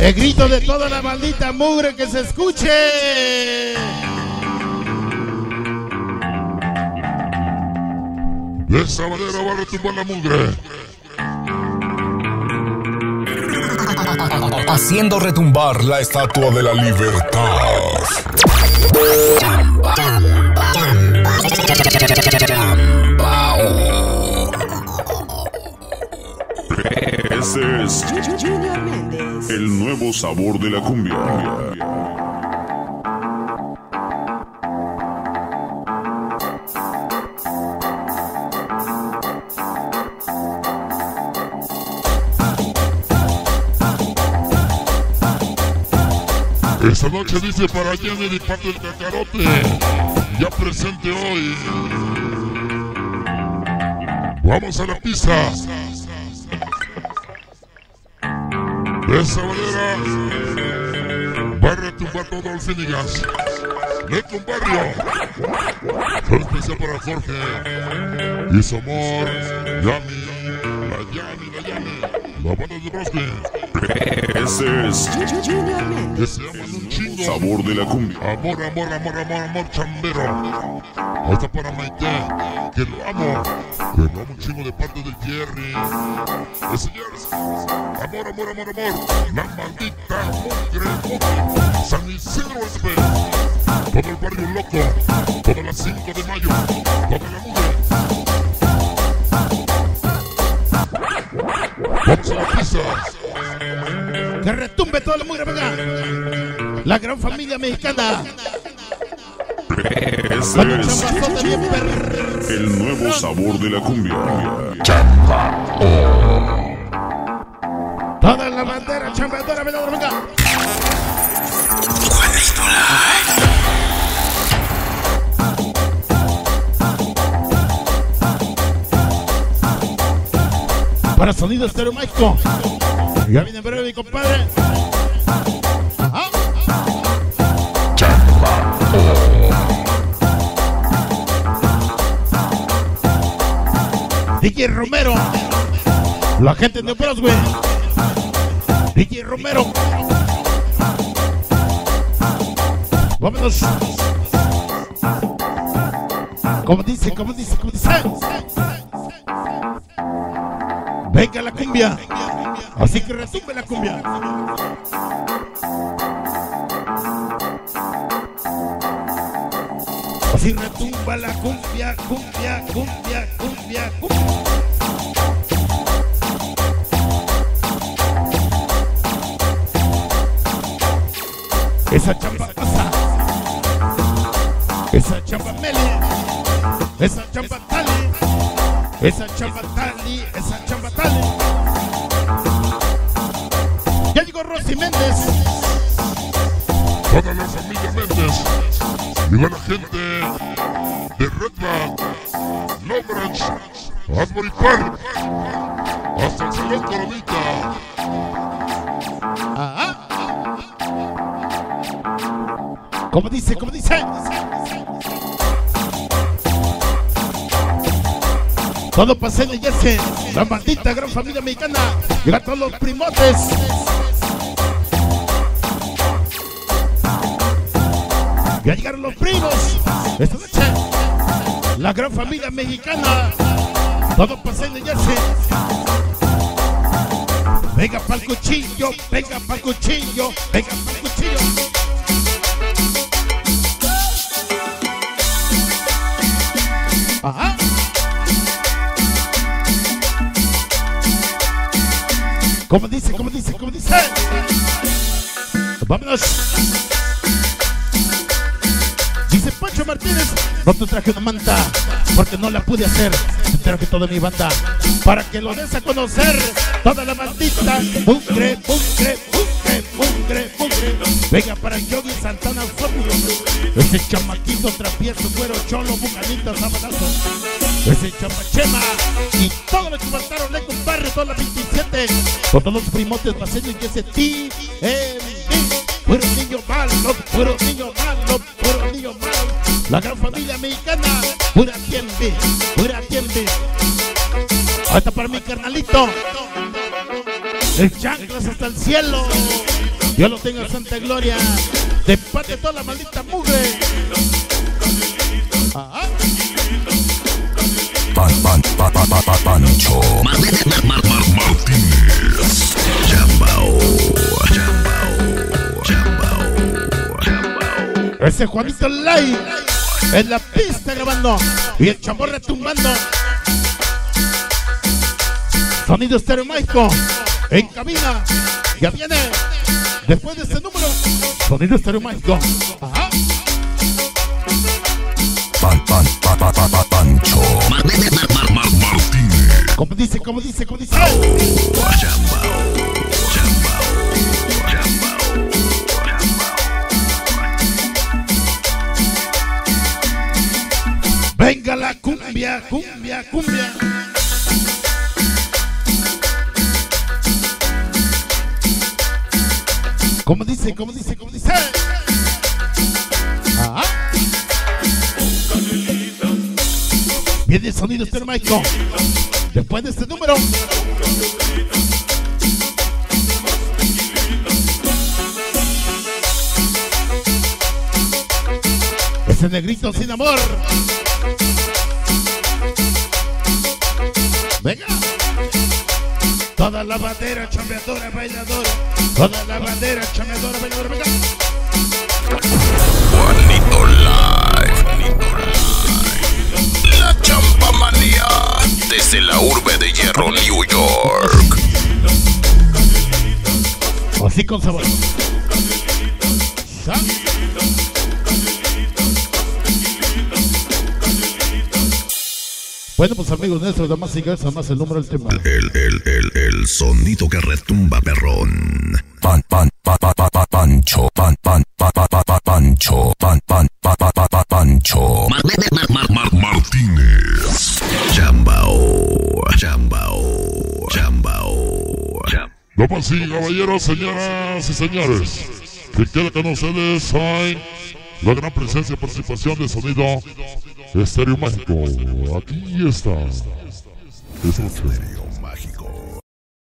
El grito de toda la maldita mugre que se escuche. De esa manera va a retumbar la mugre. Haciendo retumbar la estatua de la libertad. Chamba, chamba, chamba, Ese es el nuevo sabor de la cumbia. Esta noche dice para Jenny de parte del cacarote. Ya presente hoy. Vamos a la pista. De esa manera va a retumbar todo el Finigas. Neto Barrio. Fue especial para Jorge. Y su amor. Yami. La Yami, la Yami. La banda de Brosby. Ese es Que se llaman un chingo. sabor de la cumbia. Amor, amor, amor, amor, amor, chambero. Hasta para Maite, que lo amo. Que lo amo un chingo de parte del Jerry. Eh, señores, amor, amor, amor, amor. La maldita mugre. San Isidro SP. Todo el barrio loco. Todas las 5 de mayo. Toda la mugre. A la. Que retumbe toda la mugre, venga. La gran familia mexicana. Ese es el nuevo sabor de la cumbia. Toda la bandera chambeadora, venga, venga. Para sonido estéreo mágico. Ya viene en breve mi compadre. DJ Romero. La gente de Broadway. DJ Romero. Vámonos. Como dice, como dice, como dice. Venga la cumbia. Así que resume la cumbia. Así retumba la cumbia, cumbia, cumbia, cumbia, cumbia. Esa chamba pasa. Esa chamba mele. Esa chamba tali. Esa chamba tali. Esa chamba tali. Ya llegó Rosy Méndez. La gente de Redback, Lowbranch, Asbury Park, hasta el Salón Coronita. ¿Cómo dice? ¿Cómo dice? Todo pasé de Jersey, la maldita gran familia mexicana. Llega todos los primotes. Ya llegaron los primos. Esta noche, la gran familia mexicana. Todo pasé de Jersey. Venga pa'l cuchillo, venga pa'l cuchillo, venga pa'l cuchillo. Ajá. ¿Cómo dice? ¿Cómo dice? ¿Cómo dice? Vámonos. No te traje una manta porque no la pude hacer. Te traje toda mi banda para que lo des a conocer. Toda la bandita, bucre, bucre, bucre, bucre, bucre. Venga para Yogi Santana Fabio. Ese chamaquito travieso, cuero, cholo, bucanito, sabanazo. Ese chamachema y todos los que faltaron le compadre, todas las 27. Con todos los primotes paseños y ese ti, eh, Puro niño malo, puro niño La gran familia mexicana, pura tiembe, pura tiembe. Ahí está para mi carnalito. El chanclas hasta el cielo. Dios lo tenga en santa gloria. De parte de toda la maldita mugre. Ajá. Pan, pan, pa, pa, pa, pa, Pancho. Martínez. Chambao. Chambao. Chambao. Ese Juanito Lai en la pista grabando y el chambón retumbando. Sonido estéreo mágico en cabina. Ya viene después de este número. Sonido estéreo mágico. Ajá. Pan, pan, pa, pa, pa, pa, Pancho. Martínez. Como dice, como dice, como dice. Chambao. Venga la cumbia, cumbia, cumbia. Como dice, como dice, como dice. Ajá. Viene el sonido mágico. Después de este número. Ese negrito sin amor. Venga. Toda la bandera chambeadora, bailadora. Toda la bandera chambeadora, bailadora. Venga. Juanito Live. La champamanía. Desde la urbe de hierro, New York. Así con sabor. Bueno, pues amigos nuestros, damas y garzas, más el número del tema. El, el, el, el sonido que retumba, perrón. Pan, pan, pa, pa, pa, pa, pancho. Pan, pan, pa, pa, pa, pa, pancho. Pan, pan, pa, pa, pa, pa, pancho. Martínez. Chambao. Chambao. Chambao. Damas y caballeros, señoras y señores, que queda con ustedes hoy la gran presencia y participación de sonido estéreo mágico. Aquí está. Es